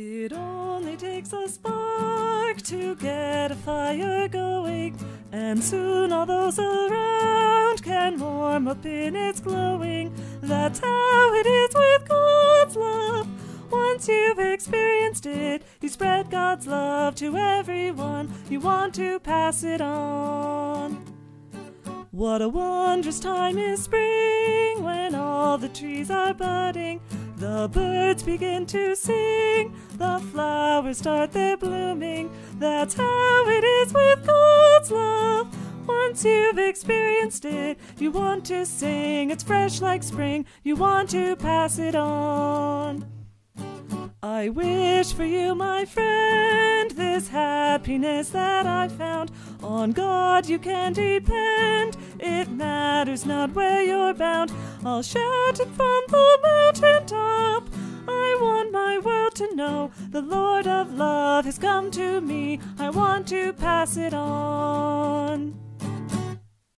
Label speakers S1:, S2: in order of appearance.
S1: It only takes a spark to get a fire going, and soon all those around can warm up in its glowing. That's how it is with God's love. Once you've experienced it, you spread God's love to everyone. You want to pass it on. What a wondrous time is spring the trees are budding. The birds begin to sing, the flowers start their blooming. That's how it is with God's love. Once you've experienced it, you want to sing. It's fresh like spring, you want to pass it on. I wish for you, my friend, happiness that I found. On God you can depend, it matters not where you're bound. I'll shout it from the mountain top. I want my world to know the Lord of love has come to me. I want to pass it on.